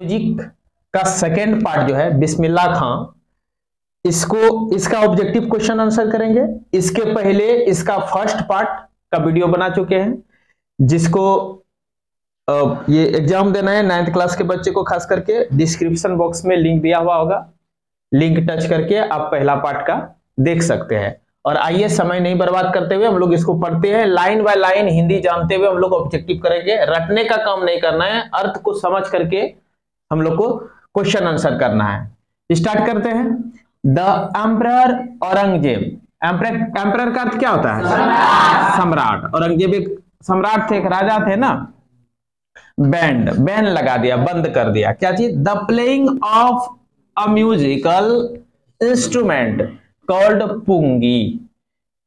Music का second part जो है बिस्मिल्ला खां, इसको, इसका ऑब्जेक्टिव क्वेश्चन आंसर करेंगे। इसके पहले इसका फ़र्स्ट पार्ट का वीडियो बना चुके हैं, जिसको ये एग्ज़ाम देना है नाइन्थ क्लास के बच्चे को, खास करके। डिस्क्रिप्शन बॉक्स में लिंक दिया हुआ होगा। लिंक टच करके आप पहला पार्ट का देख सकते हैं। और आइए, समय नहीं बर्बाद करते हुए हम लोग इसको पढ़ते हैं। लाइन बाय लाइन हिंदी जानते हुए हम लोग ऑब्जेक्टिव करेंगे। रटने का काम नहीं करना है। अर्थ को समझ करके हम लोग को क्वेश्चन आंसर करना है। स्टार्ट करते हैं। द एम्पर औरंगज़ेब एम्पर का अर्थ क्या होता है? सम्राट। औरंगज़ेब एक सम्राट थे एक राजा थे ना? बैंड बैन लगा दिया बंद कर दिया। क्या चीज़? The playing of a musical instrument called pungi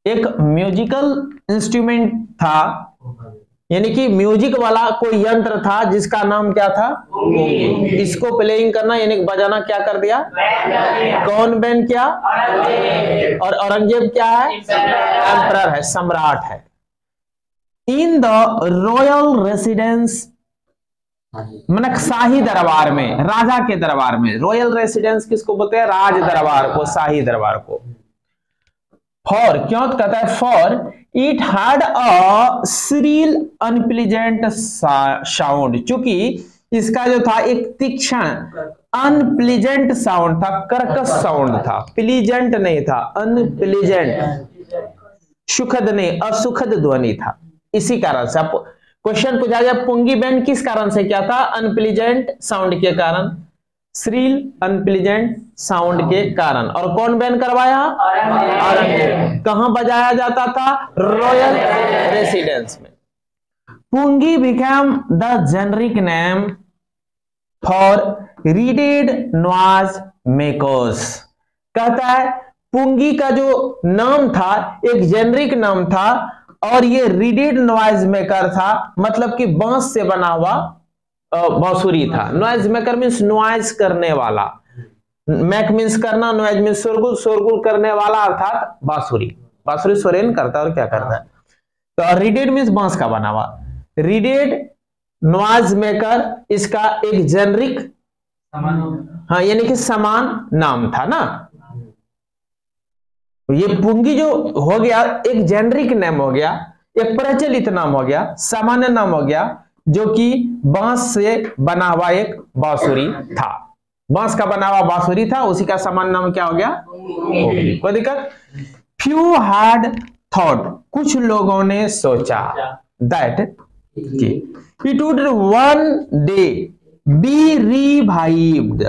एक म्यूजिकल इंस्ट्रूमेंट था यानी कि म्यूज़िक वाला कोई यंत्र था जिसका नाम क्या था? इसको प्लेइंग करना यानी बजाना क्या कर दिया? कौन बैन क्या? और औरंगज़ेब क्या है? एम्पर है सम्राट है। इन द रॉयल रेसिडेंस मनक शाही दरबार में राजा के दरबार में रॉयल रेसिडेंस किसको बोलते हैं? राज दरबार को शाही दरबार को। फॉर क्यों कहता है? For it had a shrill unpleasant sound क्योंकि इसका जो था, एक तीक्ष्ण अनप्लीजेंट साउंड था, कर्कश साउंड था। प्लीजेंट नहीं था अनप्लीजेंट सुखद नहीं, असुखद ध्वनि था। इसी कारण से आप क्वेश्चन पूछा जाए, पुंगी बैंड किस कारण से क्या था? अनप्लीजेंट साउंड के कारण। श्रील अनप्लीजेंट साउंड के कारण। और कौन बैन करवाया? कहाँ बजाया जाता था? रॉयल रेसिडेंस में। Pungi became the generic name for reeded noisemakers कहता है पुंगी का जो नाम था एक जेनरिक नाम था और ये रीडेड नॉइज़ मेकर था मतलब कि बाँस से बना हुआ बांसुरी था। नॉइज़ मेकर मीन्स नॉइज़ करने वाला। मैक मीन्स करना नॉइज़ मीन्स शोरगुल शोरगुल करने वाला अर्थात बांसुरी। बांसुरी सोरेन करता है और क्या करता है? तो रिडेड मीन्स बाँस का बना हुआ। रिडेड नॉइज़ मेकर इसका एक जेनरिक हाँ यानी कि समान नाम था ना? ये पुंगी जो हो गया एक जेनरिक नेम हो गया एक प्रचलित नाम हो गया सामान्य नाम हो गया जो कि बाँस से बना हुआ एक बांसुरी था। बाँस का बना हुआ बांसुरी था उसी का सामान्य नाम क्या हो गया? कोई दिक्कत? फ्यू हैड थॉट कुछ लोगों ने सोचा। That it would one day be revived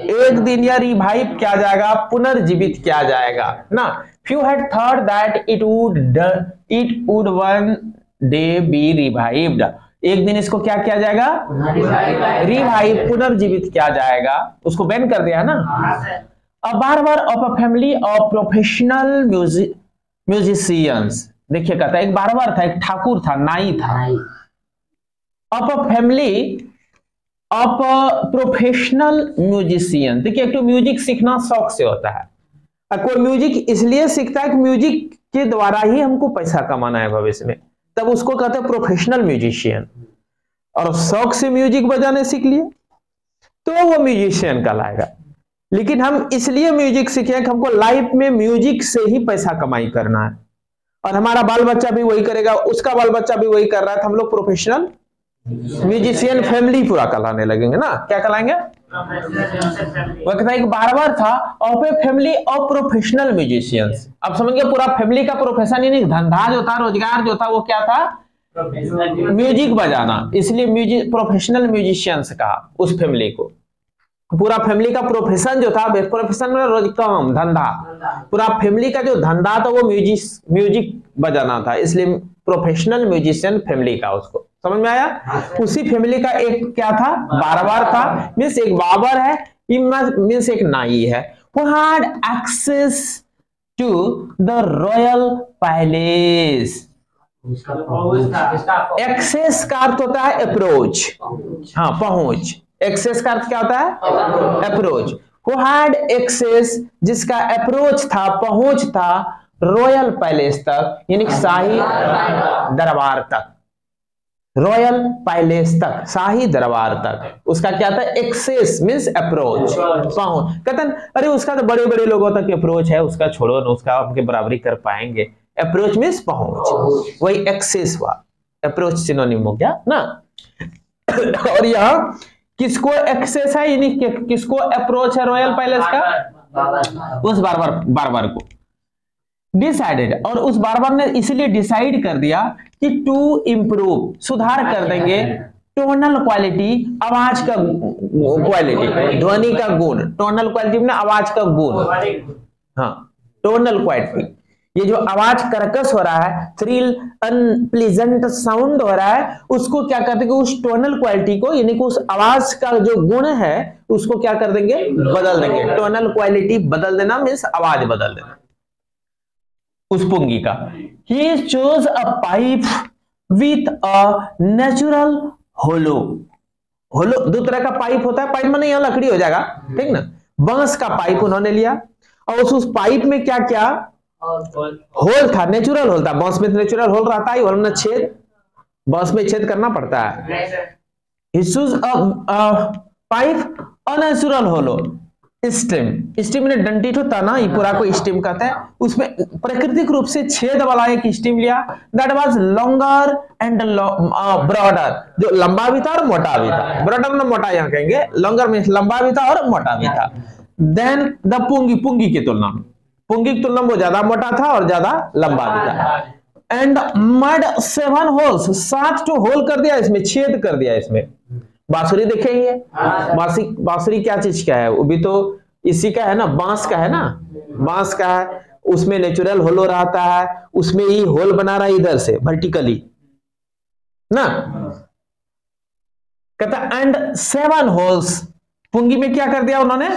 एक दिन या रिवाइव किया जाएगा पुनर्जीवित किया जाएगा। ना few had thought that it would it would one day be revived एक दिन इसको क्या किया जाएगा? रिवाइव पुनर्जीवित किया जाएगा। उसको बैन कर दिया ना? अब barber of a family of professional music musicians देखिए कहता है एक बार बार था एक ठाकुर था नाई था। Of a family of professional musician देखिए एक तो म्यूज़िक सीखना शौक से होता है। कोई म्यूज़िक इसलिए सीखता है कि म्यूज़िक के द्वारा ही हमको पैसा कमाना है भविष्य में। तब उसको कहते हैं प्रोफेशनल म्यूजिशियन और शौक से म्यूज़िक बजाने सीख लिए तो वो म्यूजिशियन कहलाएगा। लेकिन हम इसलिए म्यूज़िक सीखे कि हमको लाइफ में म्यूज़िक से ही पैसा कमाई करना है। और हमारा बाल बच्चा भी वही करेगा, उसका बाल बच्चा भी वही कर रहा है तो हम लोग प्रोफेशनल म्यूजिशियन फैमिली पूरा कहलाने लगेंगे ना? क्या कहलाएँगे? वो कहता है कि बार बार था of a family of professional musicians अब समझ गए, पूरा फैमिली का प्रोफेशन यानी धंधा जो था, रोज़गार जो था, वो क्या था? म्यूज़िक बजाना। इसलिए म्यूज़िक प्रोफेशनल म्यूजिशियंस कहा, उस फैमिली को। पूरा फैमिली का प्रोफेशन जो था प्रोफेशन में रोज काम, धंधा। पूरा फैमिली का जो धंधा था, वो म्यूज़िक म्यूज़िक बजाना था। इसलिए प्रोफेशनल म्यूजिशियन फैमिली का उसको। समझ में आया? उसी फैमिली का एक क्या था? बारबार था। मीन्स एक बाबर है मीन्स एक नाई है। Who had access to the royal palace? Access का अर्थ होता है अप्रोच हाँ पहुँच। एक्सेस का अर्थ क्या होता है? अप्रोच हु हैड एक्सेस जिसका अप्रोच था पहुँच था रॉयल पैलेस तक यानी शाही दरबार तक। रॉयल पैलेस तक शाही दरबार तक। उसका क्या था? एक्सेस मींस अप्रोच पहुँच कहते अरे उसका तो बड़े बड़े लोगों तक अप्रोच है उसका छोड़ो ना उसका आपके बराबरी कर पाएँगे। अप्रोच मींस पहुँच। वही एक्सेस हुआ। अप्रोच सिनोनिम हो गया ना? और यह किसको एक्सेस है? यानी किसको अप्रोच है रॉयल पैलेस का? उस बार बार बार बार को। डिसाइडेड और उस बार बार ने इसलिए डिसाइड कर दिया कि टू इंप्रूव सुधार कर देंगे। टोनल क्वालिटी आवाज़ का क्वालिटी ध्वनि का गुण। टोनल क्वालिटी में आवाज़ का गुण। हाँ टोनल क्वालिटी ये जो आवाज़ करकस हो रहा है थ्रिल अनप्लीजेंट साउंड हो रहा है उसको क्या करते हैं उस टोनल क्वालिटी को यानी कि उस आवाज़ का जो गुण है उसको क्या कर देंगे? बदल देंगे। टोनल क्वालिटी बदल देना मीन्स आवाज़ बदल देना। उस पुंगी का। He chose a pipe with a natural hollow hollow दो तरह का पाइप होता है। पाइप में यहाँ लकड़ी हो जाएगा। ठीक ना? बाँस का पाइप उन्होंने लिया। और उस, उस पाइप में क्या क्या? होल था। नेचुरल होल था। बाँस में नेचुरल होल रहता है। होल में छेद बाँस में छेद करना पड़ता है। Pipe a natural hollow stem. Stem ने डंटीट होता ना, ये पूरा को स्टेम कहते हैं। उसमें प्राकृतिक रूप से छेद वाला एक स्टेम लिया। That was longer and broader जो लंबा भी था और मोटा भी था। ब्रॉडर ना मोटा यहाँ कहेंगे। लॉन्गर मीन लंबा भी था और मोटा भी था। देन द पुंगी पुंगी की तुलना। में पुंगी की तुलना में ज़्यादा मोटा था और ज़्यादा लंबा भी था। एंड मड सेवन होल्स सात तो होल कर दिया इसमें, छेद कर दिया इसमें। बांसुरी देखेंगे? बांसुरी बांसुरी क्या चीज़ का है? वो भी तो इसी का है ना बाँस का है ना? बाँस का है उसमें नेचुरल होलो रहता है उसमें ही होल बना रहा है इधर से वर्टिकली ना? कहता एंड सेवन होल्स पुंगी में क्या कर दिया उन्होंने?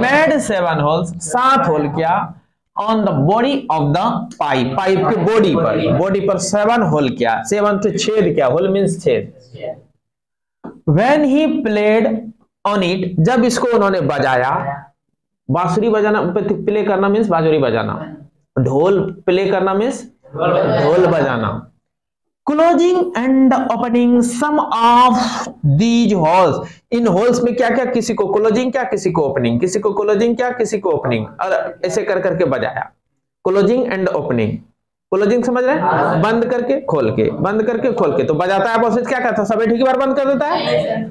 मेड सेवन होल्स सात होल किया on the body of the pipe pipe के बॉडी पर। बॉडी पर सेवन होल किया। सेवन तो छेद क्या। होल मीन्स छेद। When he played on it जब इसको उन्होंने बजाया, बांसुरी बजाना प्ले करना मीन्स बांसुरी बजाना। ढोल प्ले करना मीन्स ढोल बजाना। Closing and opening some of these holes in holes में क्या क्या किसी को क्लोजिंग क्या किसी को ओपनिंग किसी को क्लोजिंग क्या किसी को ओपनिंग और ऐसे कर करके बजाया। क्लोजिंग एंड ओपनिंग क्लोजिंग समझ रहे हैं? हाँ। बंद करके खोल के बंद करके खोल के। तो बजाता है बॉसेज क्या करता है? सब एक बार बंद कर देता है?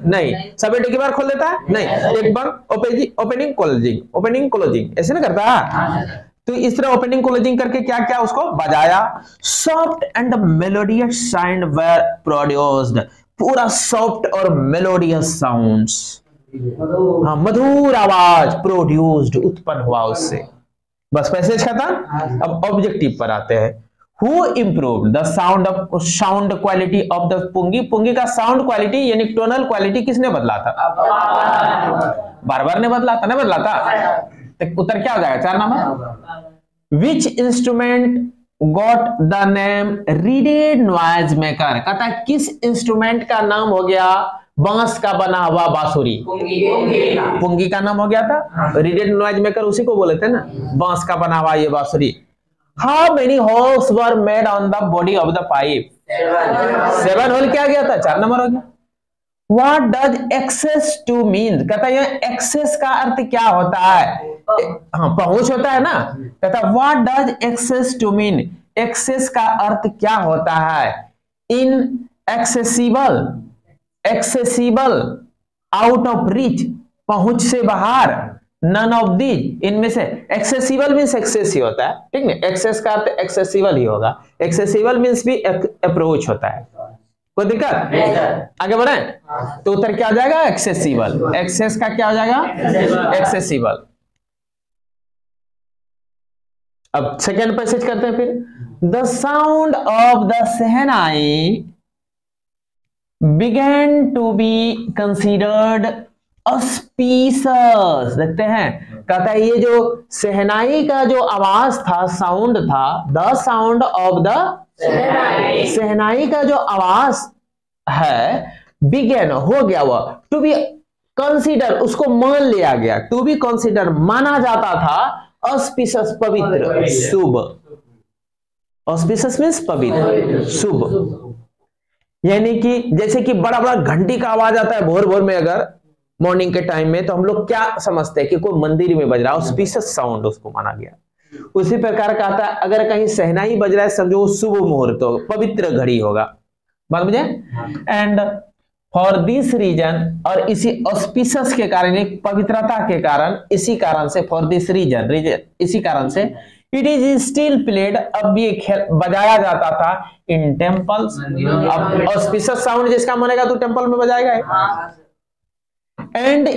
नहीं सब एक बार खोल देता है? नहीं एक बंद ओपनिंग क्लोजिंग ओपनिंग क्लोजिंग ऐसे ना करता? है हाँ। तो इस तरह ओपनिंग क्लोजिंग करके क्या क्या उसको बजाया? Soft and melodious sound were produced पूरा सॉफ्ट और मेलोडियस साउंड्स हाँ मधुर आवाज़ प्रोड्यूस्ड उत्पन्न हुआ उससे। बस पैसेज खत्म अब ऑब्जेक्टिव पर आते हैं। Who improve the sound of sound quality of the pungi pungi का साउंड क्वालिटी यानी टोनल क्वालिटी किसने बदला था? बार बार ने बदला था ना? बदला था। तो उत्तर क्या हो जाएगा? चार number which instrument got the name reeded noise maker कहता है किस इंस्ट्रूमेंट का नाम हो गया बाँस का बना हुआ बांसुरी? पुंगी। का। नाम हो गया था। रीडेड नॉइज़ मेकर उसी को बोले थे ना। बाँस का बना हुआ ये बांसुरी। How many holes were made on the body of the pipe seven hole क्या गया था? चार नंबर हो गया। What does access to mean? कहता है एक्सेस का अर्थ क्या होता है? हाँ पहुँच होता है ना? कहता what does access to mean? Access का अर्थ क्या होता है? Inaccessible accessible out of reach पहुँच से बाहर. नन ऑफ़ दीज इनमें से एक्सेसिबल मीन्स एक्सेस ही होता है ठीक है एक्सेस का अर्थ एक्सेसिबल ही होगा। एक्सेसिबल मीन्स भी अप्रोच होता है। कोई दिक्कत? आगे बढ़े। तो उत्तर क्या हो जाएगा? एक्सेसिबल एक्सेस का क्या हो जाएगा? एक्सेसिबल अब सेकेंड पैसेज करते हैं फिर। The sound of the shehnai began to be considered auspicious देखते हैं। कहता है ये जो सहनाई का जो आवाज़ था साउंड था the sound of the shehnai. का जो आवाज़ है बिगेन हो गया वह। टू बी कंसिडर उसको मान लिया गया। टू बी कंसिडर माना जाता था अस्पिसस पवित्र शुभ। ऑस्पिसस मीन्स पवित्र शुभ। यानी कि जैसे कि बड़ा बड़ा घंटी का आवाज़ आता है भोर भोर में अगर मॉर्निंग के टाइम में तो हम लोग क्या समझते हैं कि कोई मंदिर में बज रहा है? स्पीशस साउंड उसको माना गया। उसी प्रकार का आता है अगर कहीं सहनाई बज रहा है समझो शुभ मुहूर्त हो पवित्र घड़ी होगा। बात मुझे एंड फॉर दिस रीजन और इसी ऑस्पिसस के कारण एक पवित्रता के कारण इसी कारण से फॉर दिस रीजन रीजन इसी कारण से इट इज़ स्टिल प्लेड अब ये खेल बजाया जाता था इन टेम्पल्स अब ऑस्पिसस साउंड जिसका मानेगा तो टेंपल में बजाएगा। And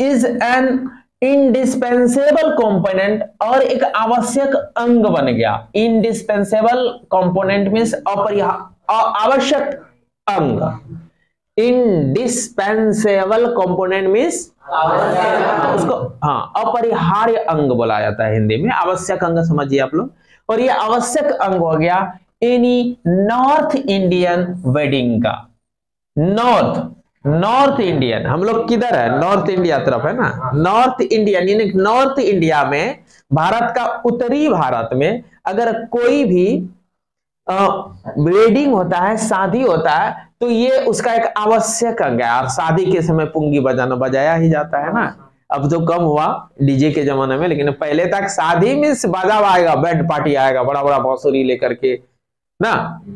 is an indispensable component और एक आवश्यक अंग बन गया। इंडिस्पेंसेबल कंपोनेंट मीन्स आवश्यक अंग। इंडिस्पेंसेबल कंपोनेंट मीन्स उसको हाँ अपरिहार्य अंग बोला जाता है हिंदी में। आवश्यक अंग समझिए आप लोग। और ये आवश्यक अंग हो गया एनी नॉर्थ इंडियन वेडिंग का। नॉर्थ नॉर्थ इंडियन हम लोग किधर है? नॉर्थ इंडिया तरफ़ है ना? नॉर्थ इंडियन यानी नॉर्थ इंडिया में भारत का उत्तरी भारत में अगर कोई भी वेडिंग होता है शादी होता है तो ये उसका एक आवश्यक अंग है। और शादी के समय पुंगी बजाना बजाया ही जाता है ना? अब तो कम हुआ डीजे के जमाने में लेकिन पहले तक शादी में बाजा आएगा बैंड पार्टी आएगा बड़ा बड़ा बांसुरी लेकर के ना?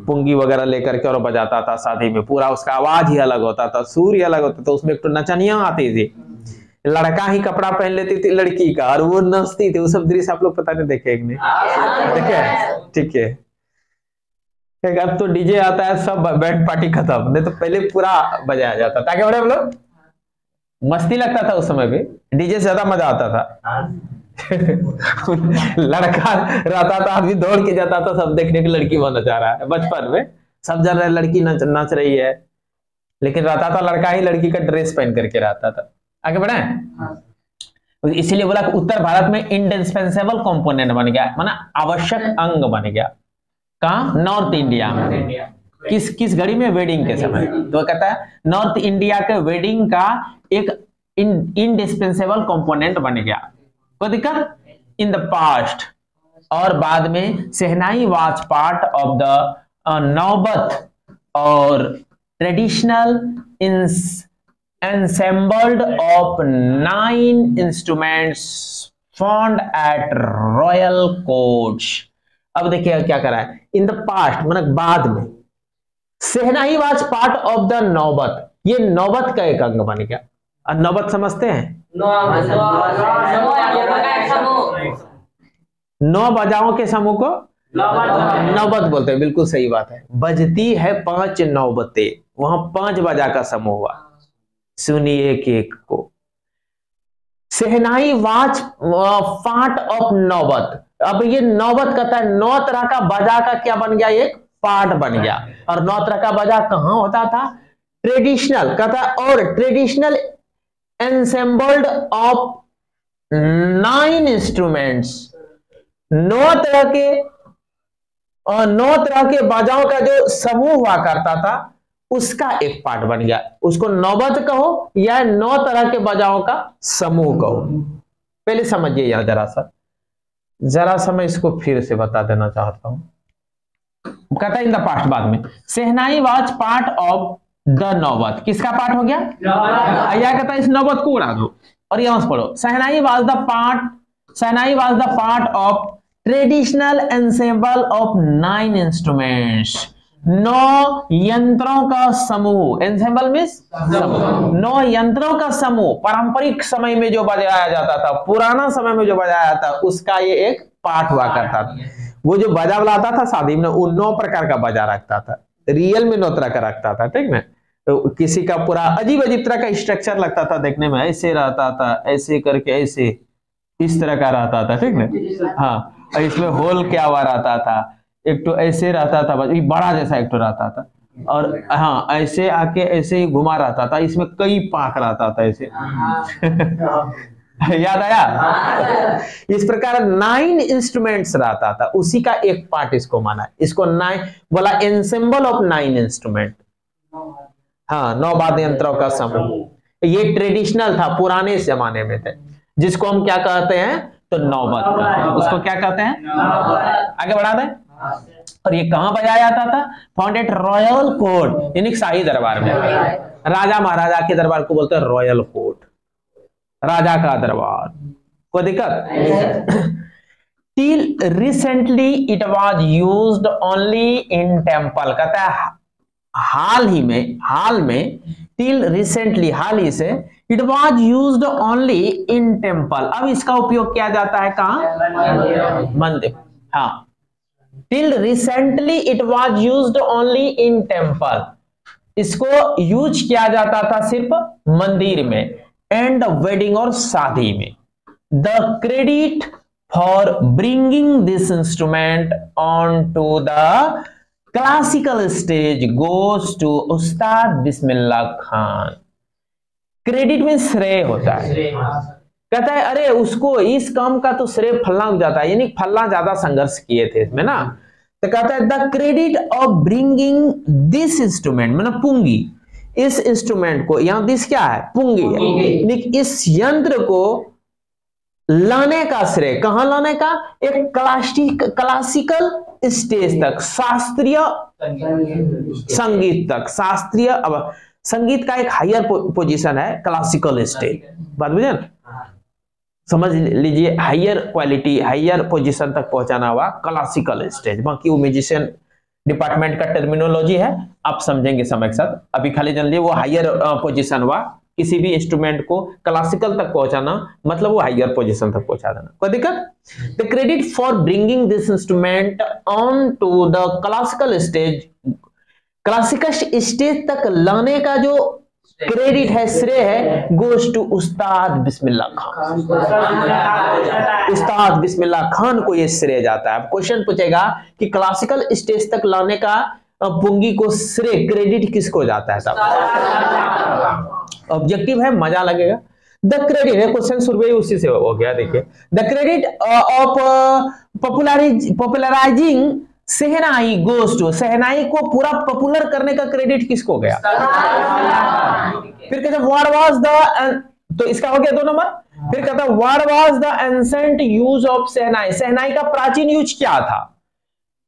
पुंगी वगैरह लेकर के और बजाता था शादी में। पूरा उसका आवाज़ ही अलग होता था, सूर ही अलग होता था। उसमें एक तो नचनिया आती थी। लड़का ही कपड़ा पहन लेती थी लड़की का और वो नचती थी। वो सब दृश्य आप लोग पता नहीं देखे देखे ठीक है? अब तो डीजे आता है, सब बैंड पार्टी खत्म। नहीं तो पहले पूरा बजाया जाता था। क्या हम लोग। मस्ती लगता था उस समय भी। डीजे से ज़्यादा मज़ा आता था। लड़का रहता था आदमी दौड़ के जाता था सब देखने की लड़की वहाँ नचा रहा है बचपन में। सब जन रहे लड़की नच नाच रही है। लेकिन रहता था लड़का ही लड़की का ड्रेस पहन करके रहता था। आगे बढ़े। तो इसीलिए बोला उत्तर भारत में इंडिस्पेंसेबल कंपोनेंट बन गया माना आवश्यक अंग बन गया। कहा? नॉर्थ इंडिया में। किस किस घड़ी में? वेडिंग के समय। तो कहता है नॉर्थ इंडिया के वेडिंग का एक इंडिस्पेंसेबल कंपोनेंट बन गया। कोई इन द पास्ट और बाद में shehnai was part of the naubat और traditional ensembled of nine instruments found at royal coach. अब देखिए क्या करा है? इन द पास्ट मतलब बाद में. Shehnai was part of the naubat. ये नौबत का एक अंग बन गया। नौबत समझते हैं? नौ बजाओ के समूह को नौबत बोलते हैं बिल्कुल सही बात है बजती है पाँच नौबते वहाँ पाँच बजा का समूह हुआ सुनिए एक एक को सेहनाई वाच फाट ऑफ़ नौबत अब ये नौबत कहता है नौ तरह का बजा का क्या बन गया एक पार्ट बन गया और नौ तरह का बजा कहाँ होता था ट्रेडिशनल कहता है और traditional ensemble of nine instruments नौ तरह के और नौ तरह के बाजाओं का जो समूह हुआ करता था, उसका एक पार्ट बन गया। उसको नौबत कहो या नौ तरह के बाजाओं का समूह कहो। पहले समझिए यहाँ जरा सा। जरा सा मैं इसको फिर से बता देना चाहता हूँ। कहता है इन द पास्ट बाद में। Shehnai was part of the naubat. किसका पार्ट हो गया? या कहता है इस नौबत को उड़ा दो। और यहाँ से पढ़ो। Shehnai was the part shehnai was the part of traditional ensemble of nine instruments नौ यंत्रों का समूह। एंसेबल मीन्स नौ यंत्रों का समूह। पारंपरिक समय में जो बजाया जाता था, पुराना समय में जो बजाया था, उसका ये एक पाठ हुआ करता था। वो जो बजा बुलाता था शादी में, वो नौ प्रकार का बजा रखता था। रियल में नौ तरह का रखता था, ठीक है? तो किसी का पूरा अजीब अजीब तरह का स्ट्रक्चर लगता था देखने में, ऐसे रहता था, ऐसे करके ऐसे, इस तरह का रहता था, ठीक ना? हाँ और इसमें होल क्या हुआ रहता था? एक तो ऐसे रहता था बड़ा जैसा एक तो रहता था। और हाँ ऐसे आके ऐसे ही घुमा रहता था, इसमें कई पाख रहता था ऐसे। याद आया? इस प्रकार नाइन इंस्ट्रूमेंट्स रहता था, उसी का एक पार्ट इसको माना। इसको नाइन बोला एनसेम्बल ऑफ़ नाइन इंस्ट्रूमेंट हाँ नौ वाद्य यंत्रों का समूह। ये ट्रेडिशनल था, पुराने जमाने में थे। जिसको हम क्या कहते हैं? तो नौबत उसको क्या कहते हैं? आगे बढ़ा दें। और ये कहाँ बजाया जाता था? फाउंड एट रॉयल कोर्ट यानी शाही दरबार में। राजा महाराजा के दरबार को बोलते हैं रॉयल कोर्ट राजा का दरबार। कोई दिक्कत? Till recently it was use only in temple कहता है हाल ही में हाल में टिल रिसेंटली हाल ही से it was use only in temple अब इसका उपयोग किया जाता है कहा? मंदिर। हाँ। Till recently it was use only in temple इसको यूज़ किया जाता था सिर्फ़ मंदिर में एंड वेडिंग और शादी में। The credit for bringing this instrument on to the classical stage goes to Ustad Bismillah Khan credit में श्रेय होता है। कहता है अरे उसको इस काम का तो श्रेय फलना हो जाता है। यानी फलना ज़्यादा संघर्ष किए थे इसमें ना? तो कहता है the credit of bringing this instrument मतलब पुंगी। इस इंस्ट्रूमेंट को यहाँ दिस क्या है? पुंगी है। इस यंत्र को लाने का श्रेय। कहाँ लाने का? एक क्लासिक क्लासिकल स्टेज तक, शास्त्रीय संगीत तक, शास्त्रीय अब, संगीत का एक हायर पोजीशन है क्लासिकल स्टेज बात बुझे समझ लीजिए हायर क्वालिटी हायर पोजीशन तक पहुंचाना हुआ क्लासिकल स्टेज बाकी वो म्यूजिशियन डिपार्टमेंट का टर्मिनोलॉजी है, आप समझेंगे समय के साथ। अभी खाली जान लीजिए वो हायर पोजीशन हुआ किसी भी इंस्ट्रूमेंट को क्लासिकल तक पहुंचाना मतलब वो हाइयर पोजीशन तक पहुँचा देना। कोई दिक्कत? The credit for bringing this instrument on to the classical stage classical stage तक लाने का जो क्रेडिट है, श्रेय है गोज टू उस्ताद बिस्मिल्ला खान। उस्ताद बिस्मिल्ला खान को ये श्रेय जाता है। अब क्वेश्चन पूछेगा कि क्लासिकल स्टेज तक लाने का पुंगी को श्रेय क्रेडिट किसको जाता है सब ऑब्जेक्टिव है, मज़ा लगेगा। द क्रेडिट क्वेश्चन शुरू उसी से हो गया, देखिए। The credit of popularising shehnai goes to सहनाई को पूरा पॉपुलर करने का क्रेडिट किसको गया? फिर कहते व्हाट वाज द तो इसका हो गया दो नंबर। फिर कहता what was the ancient use of shehnai सहनाई का प्राचीन यूज़ क्या था?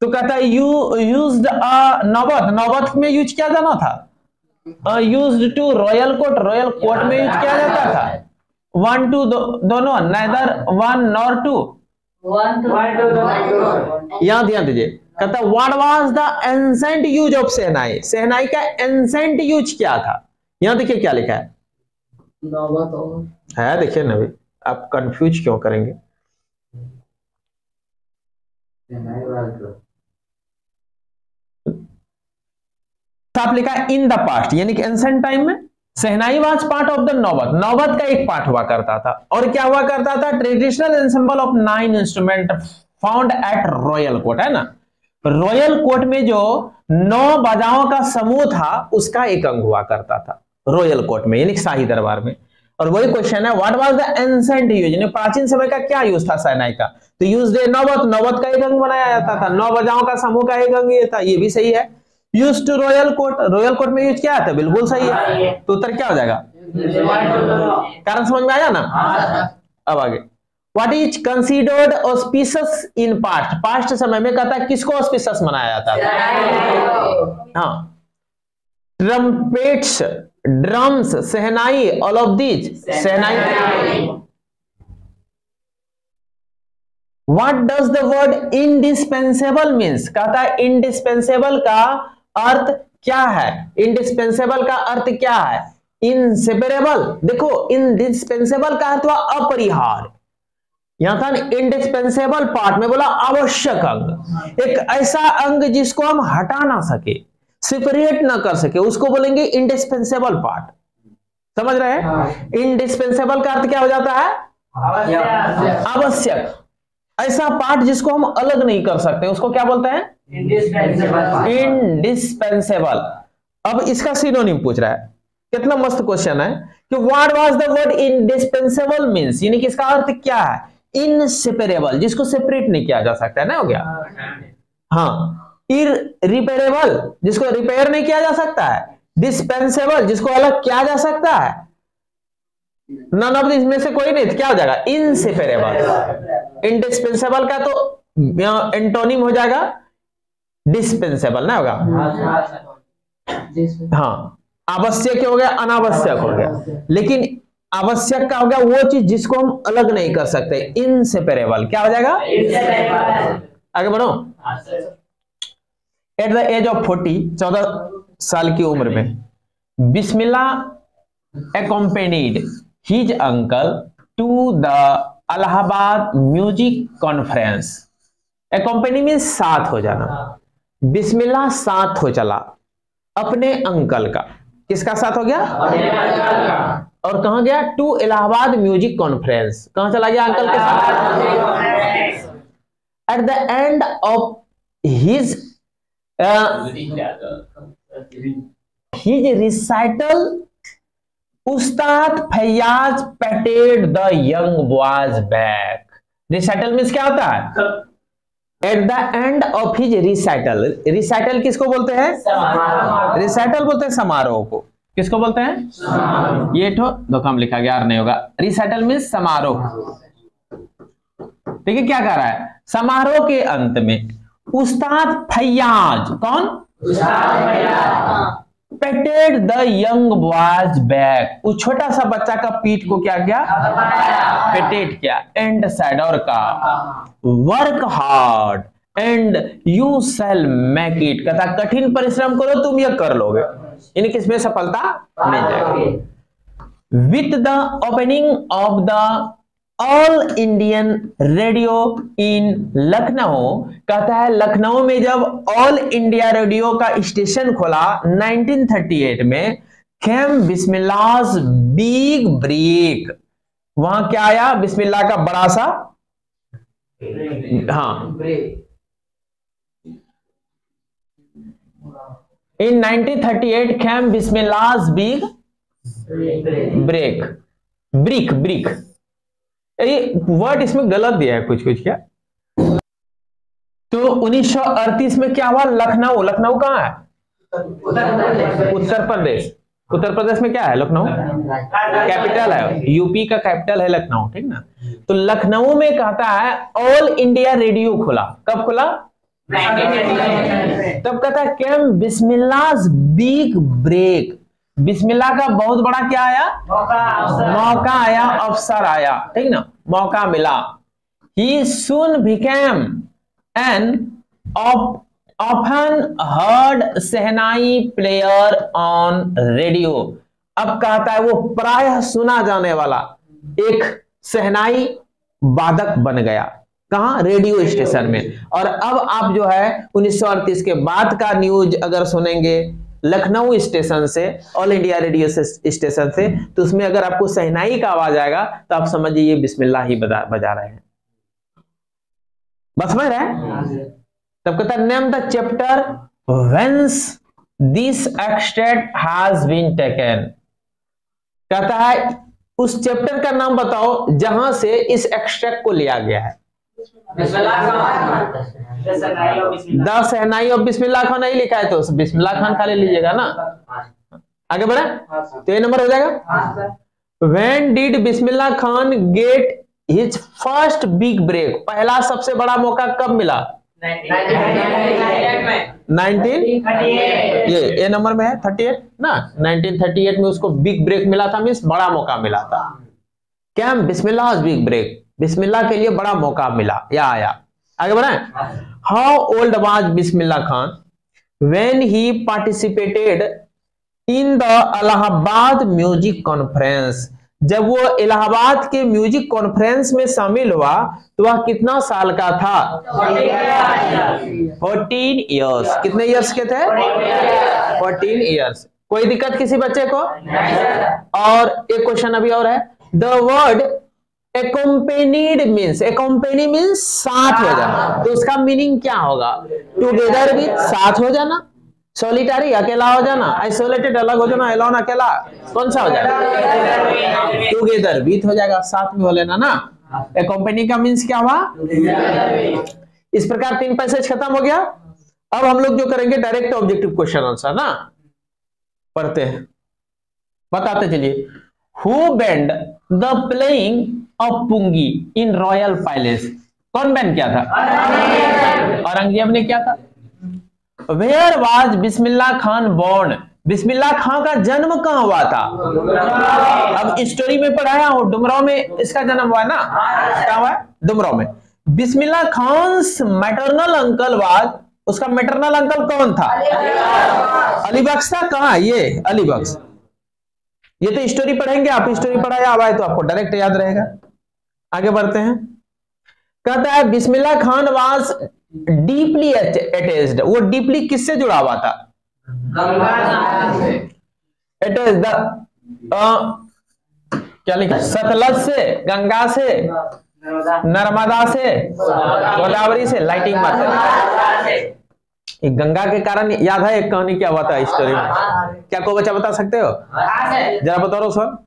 तो कहता यू यूज्ड अ नौबत। नौबत में यूज़ किया जाना था? Used to royal court royal court में यूज़ किया जाता था। वन टू दोनों नाइदर वन नॉर टू यहाँ ध्यान दीजिए। कहता what was the ancient use of shehnai shehnai का एंसेंट यूज़ क्या था? यहाँ देखिए क्या लिखा है। है देखिए ना आप कंफ्यूज क्यों करेंगे? आप लिखा है इन द पास्ट यानी कि एंसेंट टाइम में shehnai was part of the naubat. नौबत का एक पार्ट हुआ करता था। और क्या हुआ करता था? Traditional ensemble of nine instrument found at royal court है ना? रॉयल कोर्ट में जो नौ बाजाओं का समूह था, उसका एक अंग हुआ करता था। रॉयल कोर्ट में, यानी शाही दरबार में। और वही क्वेश्चन है what was the ancient use यानी प्राचीन समय का क्या यूज़ था सहनाई का? तो यूज़ दे नौबत नौबत का एक अंग बनाया जाता था। नौ बजाओं का समूह का एक अंग ये था। ये भी सही है। Use to royal court royal court में यूज़ क्या था? बिल्कुल सही है। तो उत्तर क्या हो जाएगा? कारण समझ में आया ना? अब आगे। What is considered auspicious in past past समय में कहता है किसको ऑस्पिसस मनाया जाता? है हाँ। Trumpets drums shehnai all of these shehnai what does the word indispensable means कहता है इनडिस्पेंसेबल का अर्थ क्या है? इंडिस्पेंसेबल का अर्थ क्या है? इनसेपरेबल देखो इनडिस्पेंसेबल का अर्थ हुआ अपरिहार यहाँ था इंडिस्पेंसेबल पार्ट में बोला आवश्यक अंग। एक ऐसा अंग जिसको हम हटा ना सके सेपरेट ना कर सके उसको बोलेंगे इंडिस्पेंसेबल पार्ट समझ रहे हैं? इंडिस्पेंसेबल का अर्थ क्या हो जाता है? आवश्यक। ऐसा पार्ट जिसको हम अलग नहीं कर सकते उसको क्या बोलते हैं? इंडिस्पेंसेबल अब इसका सिनोनिम पूछ रहा है। कितना मस्त क्वेश्चन है कि what was the word indispensable means यानी कि इसका अर्थ क्या है? इनसेपरेबल जिसको सेपरेट नहीं किया जा सकता है ना हो गया? हाँ। इरिपेरेबल जिसको रिपेयर नहीं किया जा सकता है। डिस्पेंसेबल जिसको अलग किया जा सकता है। नन ऑफ़ इसमें से कोई नहीं तो क्या हो जाएगा? इनसेपरेबल इंडिस्पेंसेबल का तो एंटोनिम हो जाएगा डिस्पेंसेबल ना होगा? हाँ आवश्यक हो गया अनावश्यक हो गया। लेकिन आवश्यक का हो गया वो चीज़ जिसको हम अलग नहीं कर सकते इनसेपरेबल क्या हो जाएगा? आगे बढ़ो। At the age of forty चौदह साल की उम्र में Bismillah accompanied his uncle to the Allahabad music conference accompany mean साथ हो जाना। बिस्मिल्ला साथ हो चला। अपने अंकल का। किसका साथ हो गया? और कहा गया? टू इलाहाबाद म्यूज़िक कॉन्फ्रेंस कहा चला गया अंकल के साथ? At the end of his his recital Ustad Faiyaz patted the young boy's back. Recital means क्या होता है? At the end of his recital recital किसको बोलते हैं? रिसाइटल बोलते हैं समारोह को। किसको बोलते हैं? ये ठो दो काम लिखा गया नहीं होगा। रिसाइटल मीन्स समारोह। ठीक है क्या कह रहा है? समारोह के अंत में उस्ताद फैयाज कौन? Patted the young boy's back उस छोटा सा बच्चा का पीठ को क्या किया? पेटेड किया। एंड साइड और का work hard and you shall make it कहता कठिन परिश्रम करो तुम यह कर लोगे। यानी किसमें सफलता? मिल जाएगी with the opening of the All Indian Radio in Lucknow कहता है लखनऊ में जब ऑल इंडिया रेडियो का स्टेशन खोला 1938 में खेम बिस्मिल्लास बिग ब्रेक वहाँ क्या आया? बिस्मिल्ला का बड़ा सा? हाँ। In 1938 came Bismillah's big break brick brick ये वर्ड इसमें गलत दिया है कुछ कुछ क्या? तो 1938 में क्या हुआ? लखनऊ। लखनऊ कहाँ है? उत्तर प्रदेश उत्तर प्रदेश में क्या है? लखनऊ? कैपिटल है। यूपी का कैपिटल है लखनऊ ठीक ना? तो लखनऊ में कहता है ऑल इंडिया रेडियो खुला। कब खुला? तब कहता है came Bismillah's big break Bismillah का बहुत बड़ा क्या आया? मौका आया अवसर आया। ठीक ना? मौका मिला। He soon became an often heard shehnai player on radio अब कहता है वो प्रायः सुना जाने वाला एक सहनाई वादक बन गया। कहा? रेडियो स्टेशन में। और अब आप जो है उन्नीस के बाद का न्यूज़ अगर सुनेंगे लखनऊ स्टेशन से, ऑल इंडिया रेडियो स्टेशन से तो उसमें अगर आपको सहनाई का आवाज़ आएगा तो आप समझिए ये बिस्मिल्लाह ही बजा बजा रहे हैं। बस में रहे? तब कहता name the chapter whence this extract has been taken कहता है, उस चैप्टर का नाम बताओ, जहाँ से इस एक्सट्रैक्ट को लिया गया है। द सहनाई और बिस्मिल्लाह खान नहीं लिखा है तो बिस्मिल्लाह खान खाली लीजिएगा ना। आगे बढ़े। तो ये नंबर हो जाएगा? When did Bismillah Khan get his first big break पहला सबसे बड़ा मौका कब मिला? नाइनटीन ये ए नंबर में है थर्टी एट ना नाइनटीन थर्टी एट में उसको बिग ब्रेक मिला था मीन्स बड़ा मौका मिला था। क्या बिस्मिल्लाह बिग ब्रेक बिस्मिल्लाह के लिए बड़ा मौका मिला। या आया आगे बढ़ाए how old was Bismillah Khan? When he participated in the Allahabad music conference जब वो इलाहाबाद के म्यूज़िक कॉन्फ्रेंस में शामिल हुआ तो वह कितना साल का था? फोर्टीन इयर्स कितने इयर्स के थे? फोर्टीन इयर्स कोई दिक्कत किसी बच्चे को? और एक क्वेश्चन अभी और है। The word accompanied means accompany means साथ हो जाना। तो उसका मीनिंग क्या होगा? टुगेदर विथ साथ हो जाना। सोलिटरी अकेला हो जाना। आइसोलेटेड अलग हो जाना। एलोन अकेला। कौन सा हो जाएगा? टुगेदर विथ हो जाएगा। साथ में हो लेना ना। एकोम्पेनी का मीन्स क्या हुआ? इस प्रकार तीन पैसेज खत्म हो गया। अब हम लोग जो करेंगे डायरेक्ट ऑब्जेक्टिव क्वेश्चन आंसर ना। पढ़ते हैं। बताते चलिए। Who banned the playing of pungi, in royal palace कौन बैन किया था? औरंगज़ेब ने किया था? Where was Bismillah Khan born Bismillah Khan का जन्म कहाँ हुआ था? अब स्टोरी में पढ़ाया हूँ डुमराव में इसका जन्म हुआ ना? क्या हुआ डुमराव में। Bismillah Khan maternal uncle was उसका मैटरनल अंकल कौन था? अलीबख्श था? कहा? ये, अलीबख्श। ये तो स्टोरी पढ़ेंगे आप स्टोरी पढ़ाया अब तो आपको डायरेक्ट याद रहेगा। आगे बढ़ते हैं। कहता है Bismillah Khan was deeply attached वो डीपली किससे जुड़ा हुआ था? इज़ द क्या लिखा? सतलज से, गंगा से, नर्मदा से, गोदावरी से लाइटिंग मारते गंगा के कारण याद है, एक कहानी क्या हुआ था स्टोरी में? क्या कोई बच्चा बता सकते हो? जरा बताओ सर।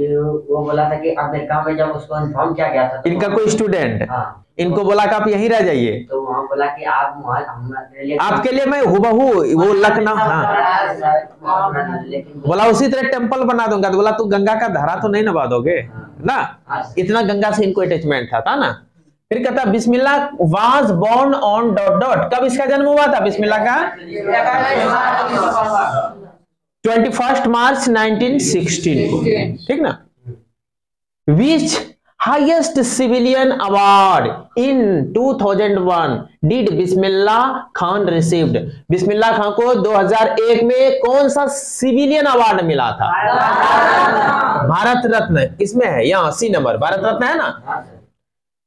वो बोला था कि अपने काम में जब उसको इन्फॉर्म किया गया था तो इनका कोई स्टूडेंट हाँ। इनको बोला कि आप यहीं रह जाइए। तो वहाँ बोला कि आप लिए आपके लिए मैं हुबहू वो लखनऊ हाँ। बोला उसी तरह टेंपल बना दूँगा तो बोला तू गंगा का धारा तो नहीं नबा दोगे? ना? इतना गंगा से इनको अटैचमेंट था, था ना? फिर कहता Bismillah was born on dot dot कब इसका जन्म हुआ था? बिस्मिल्ला का? ट्वेंटी फ़र्स्ट मार्च 1916 ठीक ना? Which highest civilian award in 2001 did Bismillah Khan received Bismillah Khan को 2001 में कौन सा सिविलियन अवार्ड मिला था? भारत रत्न इसमें है, यहाँ सी नंबर भारत रत्न है ना?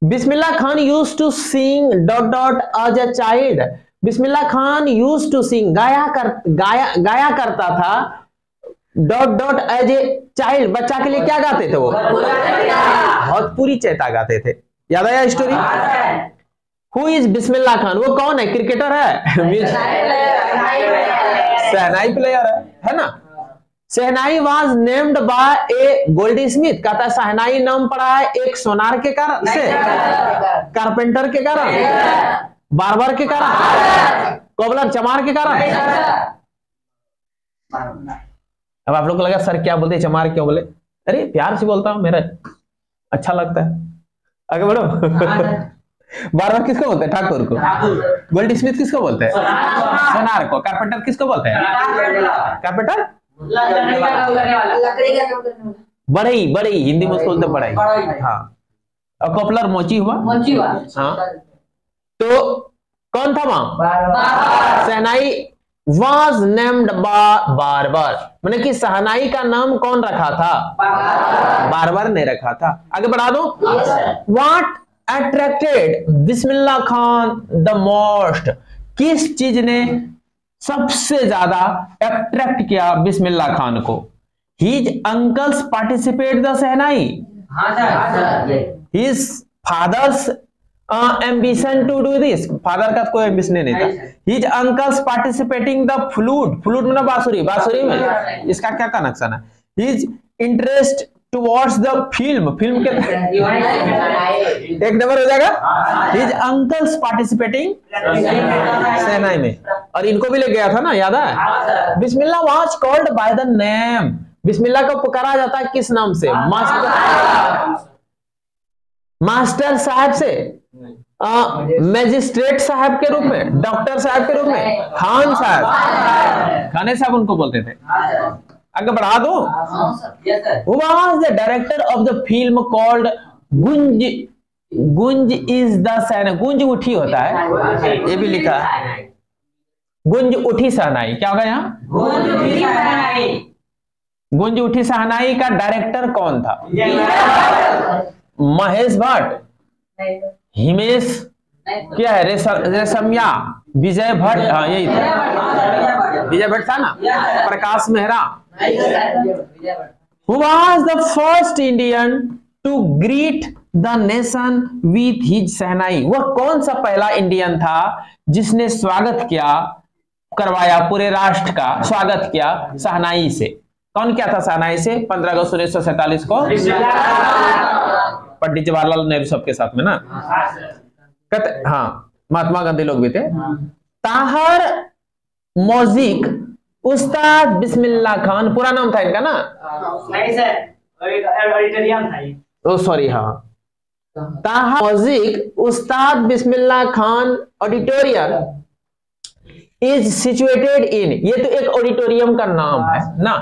Bismillah Khan use to sing dot dot as a child Bismillah Khan use to sing गाया कर गाया गाया करता था। Dot dot as a child बच्चा के लिए क्या गाते थे वो? बहुत पूरी चेता गाते थे। याद आया story who is Bismillah Khan? वो कौन है? क्रिकेटर है? सहनाई प्लेयर है। है ना? Shehnai was named by a goldsmith कहता है सहनाई नाम पड़ा है एक सोनार के कारण से। कारपेंटर के कारण। बार्बर के कारण? कोबलर चमार के कारण? अब आप लोग को लगा सर क्या बोलते चमार क्यों बोले? अरे प्यार से बोलता हूँ मेरा अच्छा लगता है। आगे बढ़ो। बार्बर किसको बोलते हैं? ठाकुर को। गोल्डी स्मिथ किसको बोलते हैं? सोनार को। कारपेंटर किसको बोलते हैं? कारपेंटर लकड़ी का काम करने बड़ई बड़ई हिंदी में बोलते बड़ई हाँ। और कॉपलर मोची हुआ? मोची हुआ। हाँ। तो कौन था वहाँ? सहनाई वॉज़ नेम्ड बार बार मैंने कि सहनाई का नाम कौन रखा था? बार बार ने रखा था। आगे बढ़ा दो। What attracted Bismillah Khan the most किस चीज़ ने सबसे ज़्यादा अट्रैक्ट किया बिस्मिल्ला खान को? His uncle's participate the shehnai? his father's ambition to do this father का कोई एम्बिशन नहीं था. His uncle's participating the flute flute मतलब बांसुरी. बांसुरी में? इसका क्या कनेक्शन है? His interest towards the film film के एक नंबर हो जाएगा? हिज अंकल्स पार्टिसिपेटिंग सेनाई में. और इनको भी ले गया था ना? याद है? Bismillah was called by the name Bismillah को पुकारा जाता है किस नाम से? मास्टर मास्टर साहब से मैजिस्ट्रेट साहब के रूप में डॉक्टर साहब के रूप में खान साहब। खाने साहब उनको बोलते थे। आगे बढ़ा दो। director of the film called Gunj Gunj is the सहना गुंज उठी होता है। ये भी लिखा है। गुंज उठी सहनाई। क्या होगा यहाँ? गुंज उठी सहनाई। का डायरेक्टर कौन था? महेश भट्ट। हिमेश? क्या है? रेशमिया? विजय भट्ट? हाँ यही था। विजय भट्ट था ना? Prakash Mehra. who was the first Indian to greet the nation with his shehnai वह कौन सा पहला इंडियन था जिसने स्वागत किया करवाया पूरे राष्ट्र का स्वागत किया सहनाई से? कौन क्या था सहनाई से? 15 अगस्त उन्नीस सौ सैतालीस को? पंडित जवाहरलाल नेहरू सबके साथ में ना? कहते हाँ महात्मा गांधी लोग भी थे। ताहर मोजिक उस्ताद बिस्मिल्ला खान पूरा नाम था इनका ना? नहीं सर ऑडिटोरियम था ओ सॉरी हाँ। ताहा mosaic Ustad Bismillah Khan auditorium is situated in. ये तो एक ऑडिटोरियम का नाम है ना?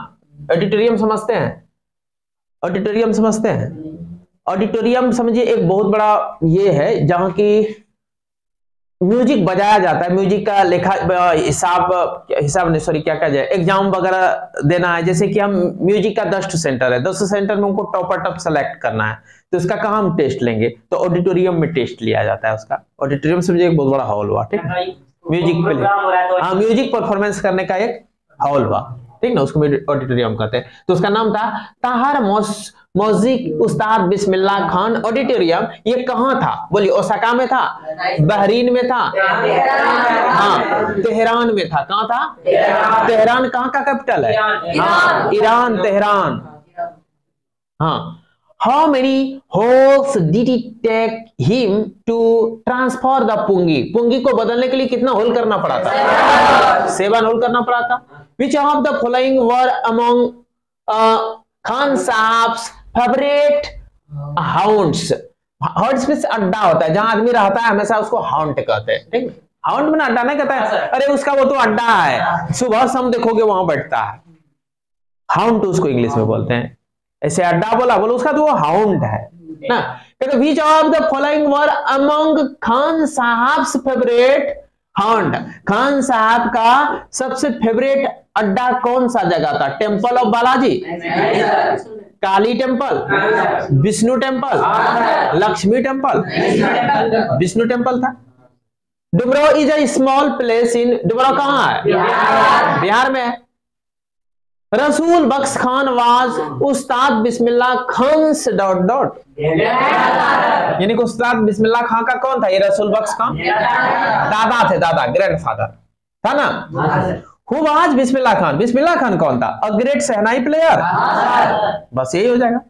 ऑडिटोरियम समझते हैं? ऑडिटोरियम समझते हैं? ऑडिटोरियम समझिए एक बहुत बड़ा ये है जहाँ की म्यूज़िक बजाया जाता है म्यूज़िक का लेखा हिसाब हिसाब नहीं सॉरी क्या कहा जाए एग्ज़ाम वगैरह देना है जैसे कि हम म्यूज़िक का दस सेंटर है दस सेंटर में उनको टॉपर टॉप सेलेक्ट करना है तो उसका कहा हम टेस्ट लेंगे? तो ऑडिटोरियम में टेस्ट लिया जाता है उसका। ऑडिटोरियम समझिए एक बहुत बड़ा हॉल हुआ ठीक? है म्यूज़िक पे प्रोग्राम हो तो म्यूज़िक परफॉर्मेंस करने का एक हॉल हुआ ठीक ना? उसको ऑडिटोरियम कहते हैं। तो उसका नाम था ताहर मौस- मौजिक उस्ताद बिस्मिल्ला खान ऑडिटोरियम, ये कहाँ था? बोलिए, ओसाका में था? बहरीन में था? हाँ तेहरान में था। कहाँ था? तेहरान। कहाँ का कैपिटल है? हाँ ईरान, तेहरान। हाँ। How many holes did it take him to transfer the pungi पुंगी को बदलने के लिए कितना होल करना पड़ा था? सेवन होल करना पड़ा था। Which of the following were among Khan साहब्स favourite hounds hounds में से अड्डा होता है। जहाँ आदमी रहता है हमेशा उसको हाउंड कहते हैं। ठीक? हाउंड में अड्डा नहीं कहता है। अरे उसका वो तो अड्डा है। सुबह शाम देखोगे वहाँ बैठता है। हाउंड तो उसको इंग्लिश में बोलते हैं। ऐसे अड्डा बोला बोलो उसका तो वो हाउंड है। ना? कहते which of the following were among Khan sahab favourite hound Khan साहब का सबसे फेवरेट अड्डा कौन सा जगह था? Temple of Balaji Kali temple Vishnu temple Lakshmi temple Vishnu temple था। Dumraon is a small place in Dumraon कहाँ है? बिहार में है। रसूल बख्श Khan was Ustad Bismillah Khan dot dot. यानी कि उस्ताद बिस्मिल्ला खान का कौन था? ये रसूल बख्श खान? दादा थे, दादा ग्रैंडफादर था ना? Who was Bismillah Khan. बिस्मिल्ला खान कौन था? अ ग्रेट सहनाई प्लेयर बस यही हो जाएगा।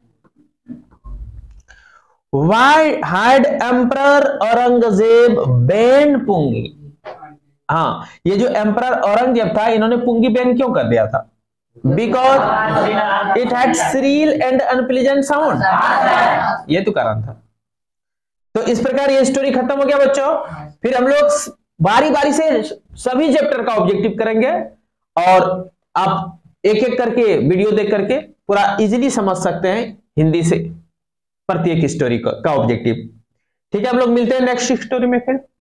Why had emperor Aurangzeb ban pungi हाँ ये जो एम्पर औरंगज़ेब था इन्होंने पुंगी बैन क्यों कर दिया था? Because it had shrill and unpleasant sound ये तो कारण था। तो इस प्रकार ये स्टोरी खत्म हो गया बच्चों। फिर हम लोग बारी बारी से सभी चैप्टर का ऑब्जेक्टिव करेंगे और आप एक एक करके वीडियो देख करके पूरा इजीली समझ सकते हैं हिंदी से प्रत्येक स्टोरी का ऑब्जेक्टिव ठीक है हम लोग मिलते हैं नेक्स्ट स्टोरी में फिर।